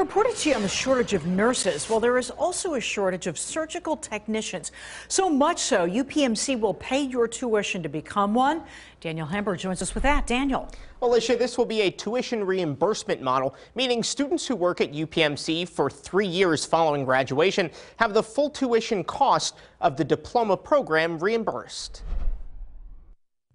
reported to you on the shortage of nurses. Well, there is also a shortage of surgical technicians. So much so, UPMC will pay your tuition to become one. Daniel Hamburg joins us with that. Daniel. Well, Alicia, this will be a tuition reimbursement model, meaning students who work at UPMC for three years following graduation have the full tuition cost of the diploma program reimbursed.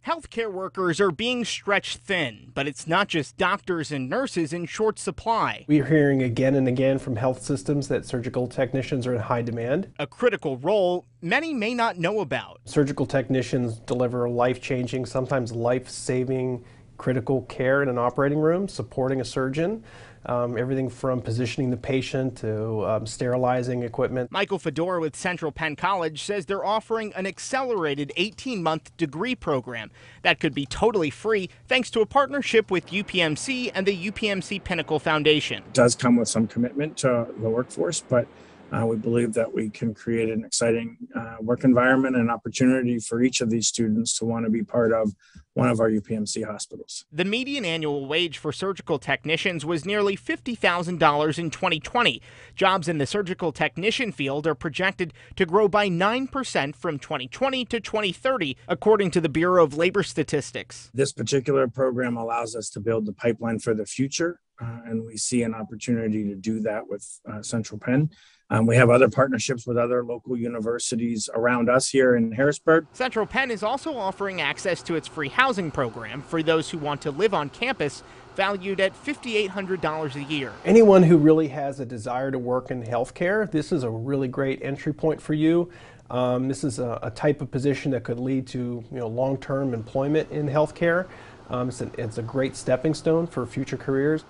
Healthcare workers are being stretched thin, but it's not just doctors and nurses in short supply. We're hearing again and again from health systems that surgical technicians are in high demand. A critical role many may not know about. Surgical technicians deliver life changing, sometimes life saving critical care in an operating room, supporting a surgeon. Um, everything from positioning the patient to um, sterilizing equipment. Michael Fedora with Central Penn College says they're offering an accelerated 18 month degree program that could be totally free thanks to a partnership with UPMC and the UPMC Pinnacle Foundation. It does come with some commitment to the workforce, but uh, we believe that we can create an exciting uh, work environment and opportunity for each of these students to want to be part of one of our UPMC hospitals. The median annual wage for surgical technicians was nearly $50,000 in 2020. Jobs in the surgical technician field are projected to grow by 9% from 2020 to 2030, according to the Bureau of Labor Statistics. This particular program allows us to build the pipeline for the future uh, and we see an opportunity to do that with uh, Central Penn. Um, we have other partnerships with other local universities around us here in Harrisburg. Central Penn is also offering access to its free housing program for those who want to live on campus, valued at $5,800 a year. Anyone who really has a desire to work in healthcare, this is a really great entry point for you. Um, this is a, a, type of position that could lead to you know, long-term employment in healthcare. Um, it's, it's a great stepping stone for future careers.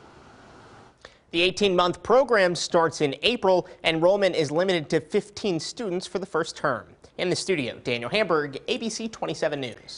The 18 month program starts in April. Enrollment is limited to 15 students for the first term. In the studio, Daniel Hamburg, ABC 27 News.